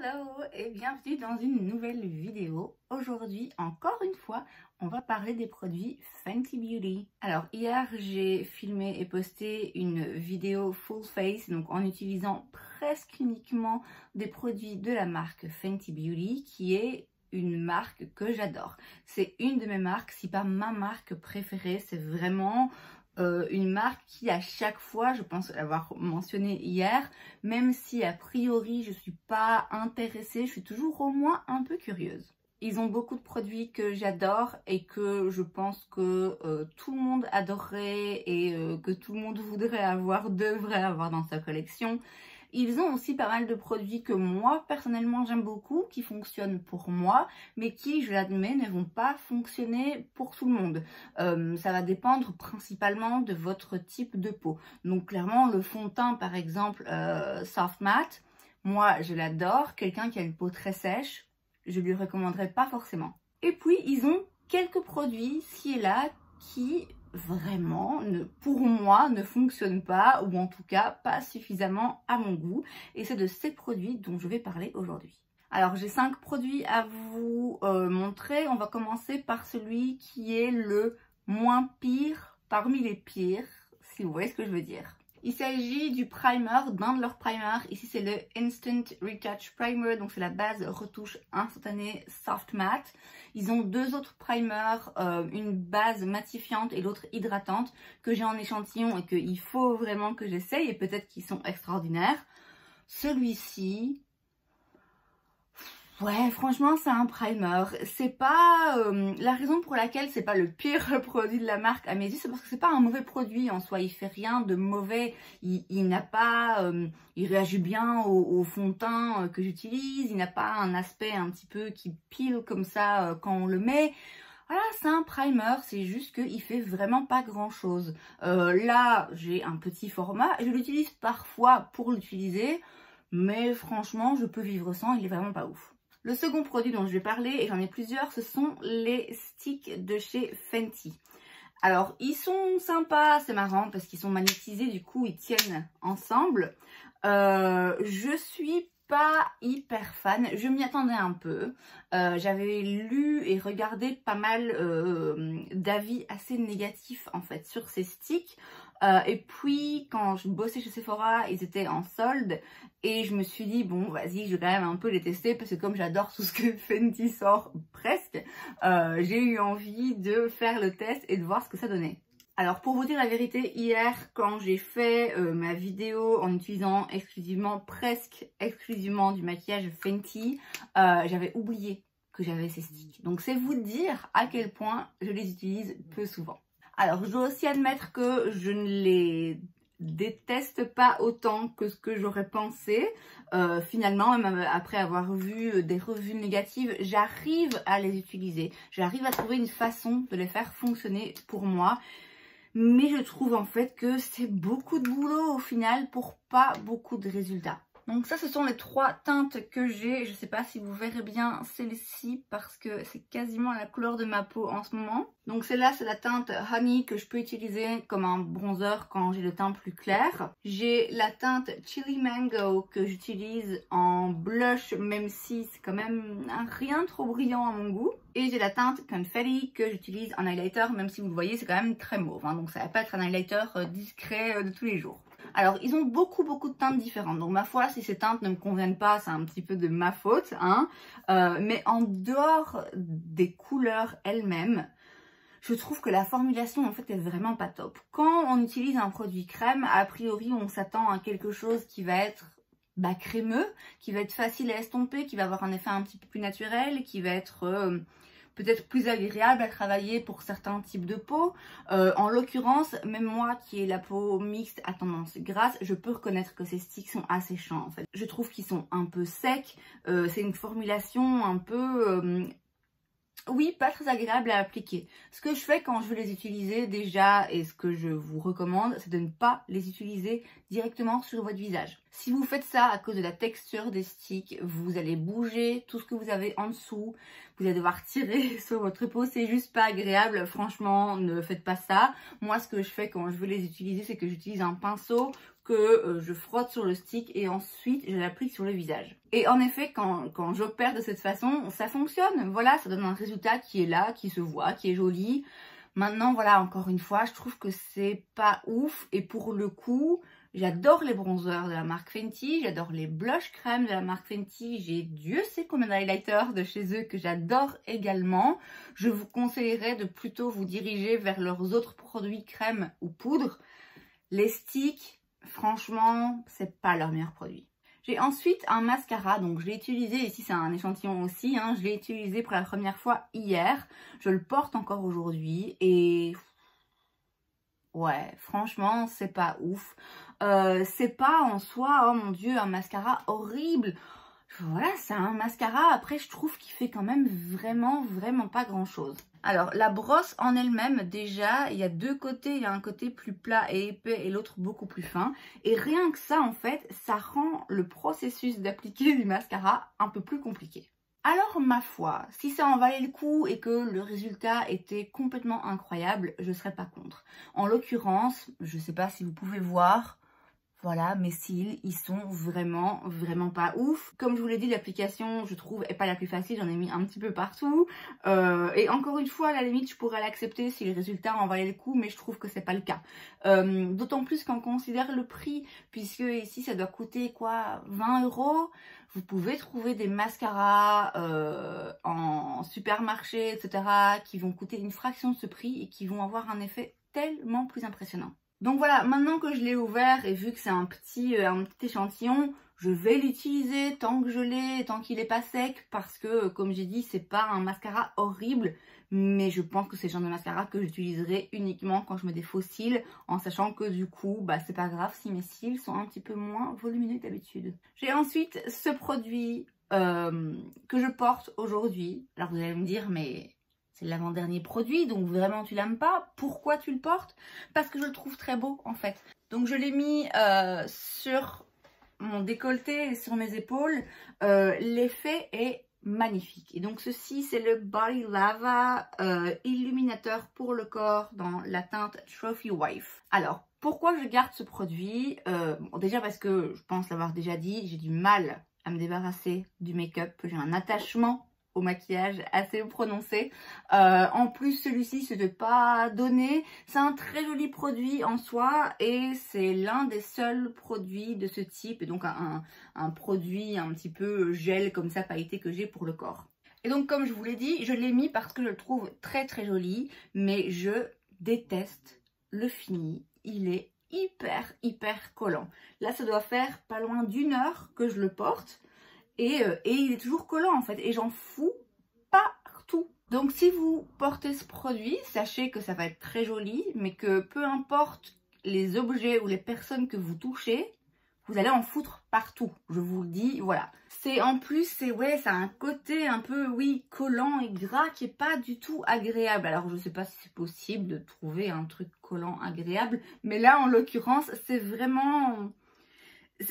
Hello et bienvenue dans une nouvelle vidéo. Aujourd'hui, encore une fois, on va parler des produits Fenty Beauty. Alors hier, j'ai filmé et posté une vidéo full face, donc en utilisant presque uniquement des produits de la marque Fenty Beauty, qui est une marque que j'adore. C'est une de mes marques, si pas ma marque préférée, c'est vraiment euh, une marque qui à chaque fois, je pense l'avoir mentionné hier, même si a priori je suis pas intéressée, je suis toujours au moins un peu curieuse. Ils ont beaucoup de produits que j'adore et que je pense que euh, tout le monde adorerait et euh, que tout le monde voudrait avoir, devrait avoir dans sa collection. Ils ont aussi pas mal de produits que moi, personnellement, j'aime beaucoup, qui fonctionnent pour moi, mais qui, je l'admets, ne vont pas fonctionner pour tout le monde. Euh, ça va dépendre principalement de votre type de peau. Donc clairement, le fond de teint, par exemple, euh, Soft Matte, moi, je l'adore. Quelqu'un qui a une peau très sèche, je lui recommanderais pas forcément. Et puis, ils ont quelques produits, ci et là, qui vraiment, ne, pour moi, ne fonctionne pas, ou en tout cas pas suffisamment à mon goût. Et c'est de ces produits dont je vais parler aujourd'hui. Alors j'ai cinq produits à vous euh, montrer. On va commencer par celui qui est le moins pire parmi les pires, si vous voyez ce que je veux dire. Il s'agit du primer, d'un de leurs primers. Ici, c'est le Instant Retouch Primer. Donc, c'est la base retouche instantanée Soft Matte. Ils ont deux autres primers, euh, une base matifiante et l'autre hydratante que j'ai en échantillon et qu'il faut vraiment que j'essaye et peut-être qu'ils sont extraordinaires. Celui-ci, Ouais, franchement, c'est un primer. C'est pas euh, la raison pour laquelle c'est pas le pire produit de la marque à mes yeux, c'est parce que c'est pas un mauvais produit en soi. Il fait rien de mauvais. Il, n'a pas, euh, il réagit bien au, fond de teint euh, que j'utilise. Il n'a pas un aspect un petit peu qui pile comme ça quand on le met. Voilà, c'est un primer, c'est juste qu'il fait vraiment pas grand chose. là, j'ai un petit format, je l'utilise parfois pour l'utiliser, mais franchement, je peux vivre sans, il est vraiment pas ouf. Le second produit dont je vais parler, et j'en ai plusieurs, ce sont les sticks de chez Fenty. Alors, ils sont sympas, c'est marrant, parce qu'ils sont magnétisés, du coup, ils tiennent ensemble. Euh, je suis pas hyper fan, je m'y attendais un peu. Euh, j'avais lu et regardé pas mal euh, d'avis assez négatifs en fait sur ces sticks. Euh, et puis, quand je bossais chez Sephora, ils étaient en solde. Et je me suis dit, bon, vas-y, je vais quand même un peu les tester. Parce que comme j'adore tout ce que Fenty sort, presque, euh, j'ai eu envie de faire le test et de voir ce que ça donnait. Alors pour vous dire la vérité, hier quand j'ai fait euh, ma vidéo en utilisant exclusivement, presque exclusivement du maquillage Fenty, j'avais oublié que j'avais ces sticks. Donc c'est vous dire à quel point je les utilise peu souvent. Alors, je dois aussi admettre que je ne les déteste pas autant que ce que j'aurais pensé. Euh, finalement, même après avoir vu des revues négatives, j'arrive à les utiliser. J'arrive à trouver une façon de les faire fonctionner pour moi. Mais je trouve en fait que c'est beaucoup de boulot au final pour pas beaucoup de résultats. Donc ça, ce sont les trois teintes que j'ai. Je ne sais pas si vous verrez bien celle-ci parce que c'est quasiment la couleur de ma peau en ce moment. Donc celle-là, c'est la teinte Honey que je peux utiliser comme un bronzer quand j'ai le teint plus clair. J'ai la teinte Chili Mango que j'utilise en blush, même si c'est quand même rien trop brillant à mon goût. Et j'ai la teinte Confetti que j'utilise en highlighter, même si vous voyez, c'est quand même très mauve. Hein. donc ça va pas être un highlighter euh, discret euh, de tous les jours. Alors, ils ont beaucoup, beaucoup de teintes différentes. Donc, ma foi, si ces teintes ne me conviennent pas, c'est un petit peu de ma faute. Hein. Euh, mais en dehors des couleurs elles-mêmes, je trouve que la formulation, en fait, est vraiment pas top. Quand on utilise un produit crème, a priori, on s'attend à quelque chose qui va être bah, crémeux, qui va être facile à estomper, qui va avoir un effet un petit peu plus naturel, qui va être... Euh, peut-être plus agréable à travailler pour certains types de peau. Euh, en l'occurrence, même moi qui ai la peau mixte à tendance grasse, je peux reconnaître que ces sticks sont assez chiants en fait. Je trouve qu'ils sont un peu secs, euh, c'est une formulation un peu... Oui, pas très agréable à appliquer. Ce que je fais quand je veux les utiliser déjà et ce que je vous recommande, c'est de ne pas les utiliser directement sur votre visage. Si vous faites ça à cause de la texture des sticks, vous allez bouger tout ce que vous avez en dessous, vous allez devoir tirer sur votre peau, c'est juste pas agréable, franchement ne faites pas ça. Moi ce que je fais quand je veux les utiliser c'est que j'utilise un pinceau que euh, je frotte sur le stick et ensuite je l'applique sur le visage. Et en effet, quand, quand j'opère de cette façon, ça fonctionne. Voilà, ça donne un résultat qui est là, qui se voit, qui est joli. Maintenant, voilà, encore une fois, je trouve que c'est pas ouf. Et pour le coup, j'adore les bronzers de la marque Fenty, j'adore les blush crème de la marque Fenty. J'ai Dieu sait combien d'highlighters de chez eux que j'adore également. Je vous conseillerais de plutôt vous diriger vers leurs autres produits crème ou poudre. Les sticks, franchement, c'est pas leur meilleur produit. J'ai ensuite un mascara, donc je l'ai utilisé, ici c'est un échantillon aussi, hein, je l'ai utilisé pour la première fois hier. Je le porte encore aujourd'hui et... Ouais, franchement, c'est pas ouf. Euh, c'est pas en soi, oh mon dieu, un mascara horrible voilà, c'est un mascara, après je trouve qu'il fait quand même vraiment, vraiment pas grand chose. Alors, la brosse en elle-même, déjà, il y a deux côtés. Il y a un côté plus plat et épais et l'autre beaucoup plus fin. Et rien que ça, en fait, ça rend le processus d'appliquer du mascara un peu plus compliqué. Alors, ma foi, si ça en valait le coup et que le résultat était complètement incroyable, je serais pas contre. En l'occurrence, je sais pas si vous pouvez voir, voilà, mes cils, ils sont vraiment, vraiment pas ouf. Comme je vous l'ai dit, l'application, je trouve, est pas la plus facile. J'en ai mis un petit peu partout. Euh, et encore une fois, à la limite, je pourrais l'accepter si les résultats en valaient le coup, mais je trouve que c'est pas le cas. Euh, d'autant plus qu'on considère le prix, puisque ici, ça doit coûter quoi? 20 euros? Vous pouvez trouver des mascaras euh, en supermarché, etc., qui vont coûter une fraction de ce prix et qui vont avoir un effet tellement plus impressionnant. Donc voilà, maintenant que je l'ai ouvert et vu que c'est un petit, euh, un petit échantillon, je vais l'utiliser tant que je l'ai, tant qu'il n'est pas sec, parce que, comme j'ai dit, c'est pas un mascara horrible, mais je pense que c'est le genre de mascara que j'utiliserai uniquement quand je mets des faux cils, en sachant que du coup, bah c'est pas grave si mes cils sont un petit peu moins volumineux que d'habitude. J'ai ensuite ce produit euh, que je porte aujourd'hui. Alors vous allez me dire, mais c'est l'avant-dernier produit, donc vraiment tu l'aimes pas. Pourquoi tu le portes? Parce que je le trouve très beau en fait. Donc je l'ai mis euh, sur mon décolleté et sur mes épaules. Euh, l'effet est magnifique. Et donc ceci c'est le Body Lava euh, Illuminateur pour le corps dans la teinte Trophy Wife. Alors pourquoi je garde ce produit? Déjà parce que je pense l'avoir déjà dit, j'ai du mal à me débarrasser du make-up. J'ai un attachement maquillage assez prononcé. Euh, en plus, celui-ci, se de pas donné. C'est un très joli produit en soi et c'est l'un des seuls produits de ce type. Donc, un, un, produit un petit peu gel comme ça, pailleté que j'ai pour le corps. Et donc, comme je vous l'ai dit, je l'ai mis parce que je le trouve très très joli. Mais je déteste le fini. Il est hyper hyper collant. Là, ça doit faire pas loin d'une heure que je le porte. Euh, et, il est toujours collant en fait. Et j'en fous partout. Donc si vous portez ce produit, sachez que ça va être très joli, mais que peu importe les objets ou les personnes que vous touchez, vous allez en foutre partout. Je vous le dis, voilà. C'est en plus, c'est ouais, ça a un côté un peu, oui, collant et gras qui est pas du tout agréable. Alors je sais pas si c'est possible de trouver un truc collant agréable, mais là en l'occurrence, c'est vraiment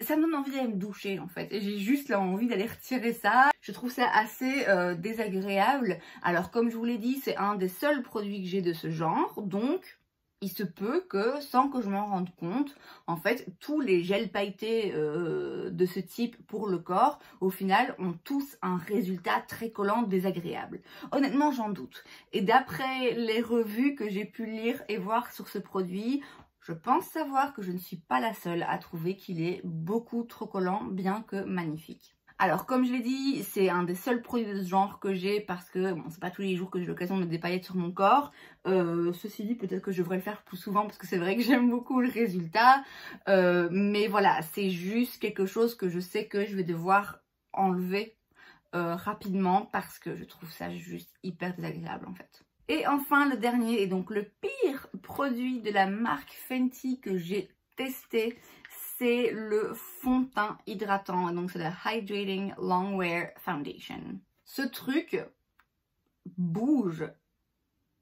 ça me donne envie d'aller me doucher en fait. J'ai juste là envie d'aller retirer ça. Je trouve ça assez euh, désagréable. Alors comme je vous l'ai dit, c'est un des seuls produits que j'ai de ce genre. Donc il se peut que sans que je m'en rende compte, en fait tous les gels pailletés euh, de ce type pour le corps, au final ont tous un résultat très collant désagréable. Honnêtement j'en doute. Et d'après les revues que j'ai pu lire et voir sur ce produit, je pense savoir que je ne suis pas la seule à trouver qu'il est beaucoup trop collant, bien que magnifique. Alors comme je l'ai dit, c'est un des seuls produits de ce genre que j'ai parce que bon, c'est pas tous les jours que j'ai l'occasion de me dépailler sur mon corps. Euh, ceci dit, peut-être que je devrais le faire plus souvent parce que c'est vrai que j'aime beaucoup le résultat. Euh, mais voilà, c'est juste quelque chose que je sais que je vais devoir enlever euh, rapidement parce que je trouve ça juste hyper désagréable en fait. Et enfin, le dernier, et donc le pire produit de la marque Fenty que j'ai testé, c'est le fond de teint hydratant. Donc, c'est le Hydrating Longwear Foundation. Ce truc bouge,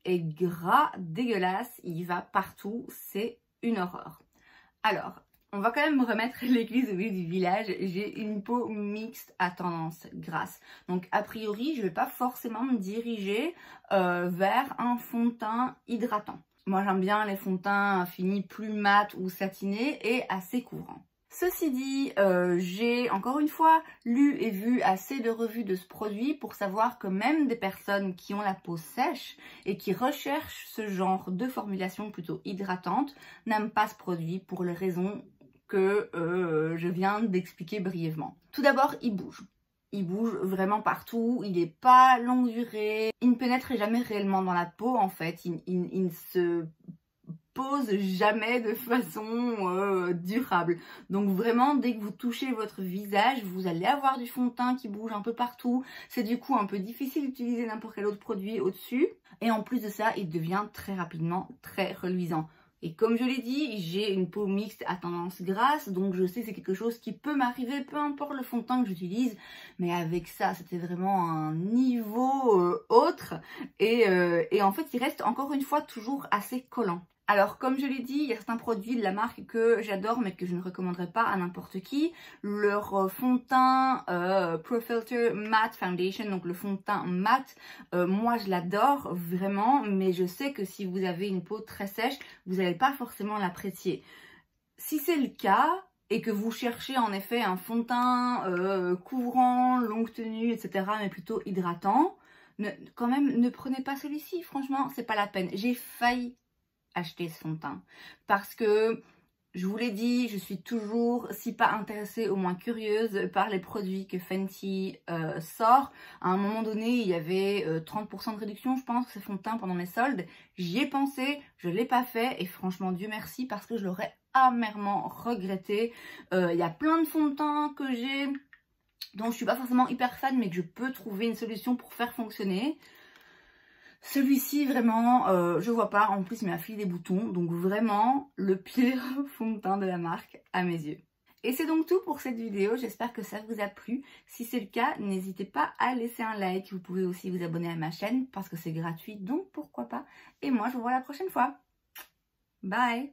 est gras, dégueulasse, il va partout, c'est une horreur. Alors, on va quand même remettre l'église au milieu du village. J'ai une peau mixte à tendance grasse. Donc a priori, je ne vais pas forcément me diriger euh, vers un fond de teint hydratant. Moi j'aime bien les fonds de teint finis plus mat ou satinés et assez courants. Ceci dit, euh, j'ai encore une fois lu et vu assez de revues de ce produit pour savoir que même des personnes qui ont la peau sèche et qui recherchent ce genre de formulation plutôt hydratante n'aiment pas ce produit pour les raisons que euh, je viens d'expliquer brièvement. Tout d'abord, il bouge. Il bouge vraiment partout, il n'est pas longue durée, il ne pénètre jamais réellement dans la peau en fait, il, ne se pose jamais de façon euh, durable. Donc vraiment, dès que vous touchez votre visage, vous allez avoir du fond de teint qui bouge un peu partout. C'est du coup un peu difficile d'utiliser n'importe quel autre produit au-dessus. Et en plus de ça, il devient très rapidement très reluisant. Et comme je l'ai dit, j'ai une peau mixte à tendance grasse, donc je sais que c'est quelque chose qui peut m'arriver, peu importe le fond de teint que j'utilise. Mais avec ça, c'était vraiment un niveau euh, autre. Euh, et en fait, il reste encore une fois toujours assez collant. Alors, comme je l'ai dit, il y a certains produits de la marque que j'adore, mais que je ne recommanderais pas à n'importe qui. Leur fond de teint euh, Pro Matte Foundation, donc le fond de teint mat, euh, moi je l'adore vraiment, mais je sais que si vous avez une peau très sèche, vous n'allez pas forcément l'apprécier. Si c'est le cas, et que vous cherchez en effet un fond de teint euh, couvrant, longue tenue, etc., mais plutôt hydratant, quand même, ne prenez pas celui-ci, franchement, c'est pas la peine. J'ai failli acheter de teint. Parce que, je vous l'ai dit, je suis toujours, si pas intéressée, au moins curieuse par les produits que Fenty euh, sort. À un moment donné, il y avait 30% euh, de réduction, je pense, ce fond de teint pendant mes soldes. J'y ai pensé, je l'ai pas fait et franchement, Dieu merci parce que je l'aurais amèrement regretté. Euh, il y a plein de fonds de teint que j'ai dont je suis pas forcément hyper fan mais que je peux trouver une solution pour faire fonctionner. Celui-ci, vraiment, euh, je vois pas. En plus, il m'a filé des boutons. Donc, vraiment, le pire fond de teint de la marque à mes yeux. Et c'est donc tout pour cette vidéo. J'espère que ça vous a plu. Si c'est le cas, n'hésitez pas à laisser un like. Vous pouvez aussi vous abonner à ma chaîne parce que c'est gratuit. Donc, pourquoi pas. Et moi, je vous vois la prochaine fois. Bye